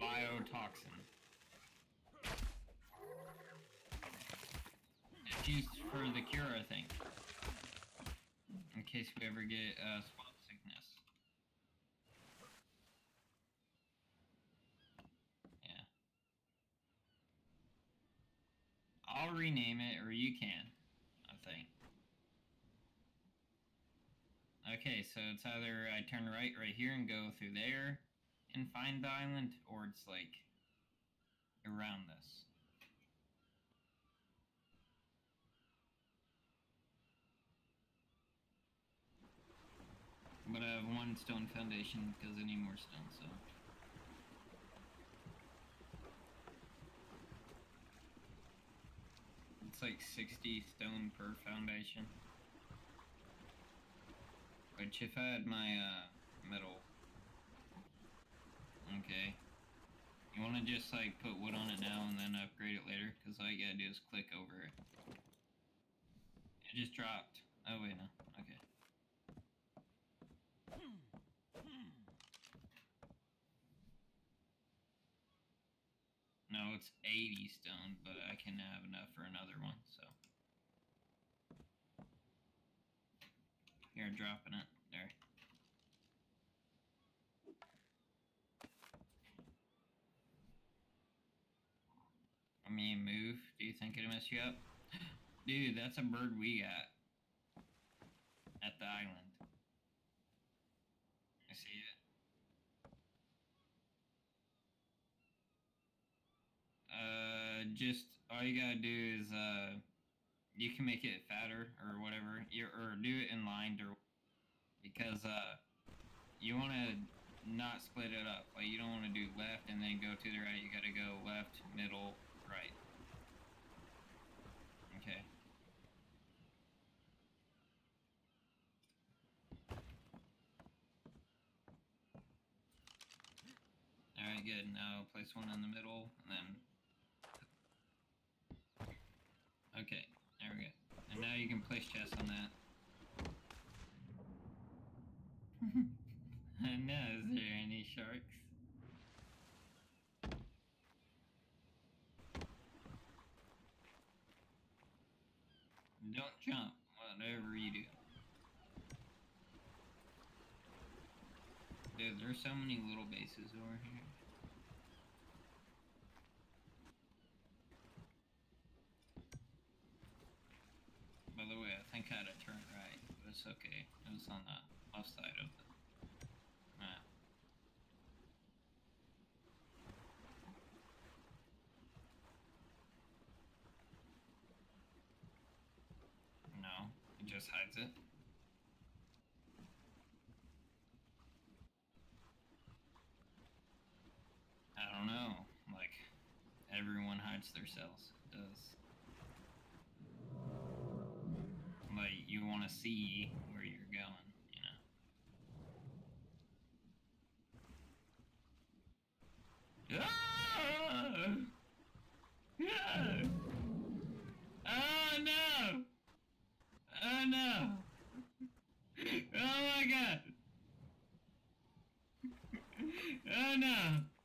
biotoxin. It's used for the cure, I think. In case we ever get uh, swamp sickness. Yeah. I'll rename it, or you can, I think. Okay, so it's either I turn right right here and go through there and find the island, or it's like around this. But I have one stone foundation because I need more stone, so. It's like 60 stone per foundation. Which if I had my uh, metal... Okay. You want to just like put wood on it now and then upgrade it later? Because all you gotta do is click over it. It just dropped. Oh wait, no. Okay. No, it's 80 stone, but I can have enough for another one, so. Here, dropping it. Move. Do you think it'll mess you up? Dude, that's a bird we got. At the island. I see it. Uh, just, all you gotta do is, uh, you can make it fatter or whatever, you, or do it in line or because uh, you want to not split it up. Like you don't want to do left and then go to the right. You got to go left, middle, right. Okay. Alright, good. Now place one in the middle, and then... Okay, there we go. And now you can place chests on that. I know, is there any sharks? Don't jump, whatever you do. Dude, there's so many little bases over here. By the way, I think I had to turn right, but it's okay. It was on the left side of the map. No, it just hides it. I don't know. Like, everyone hides their cells. It does. Like, to see where you're going, you know? Ah! Oh no! Oh no! Oh my god! Oh no!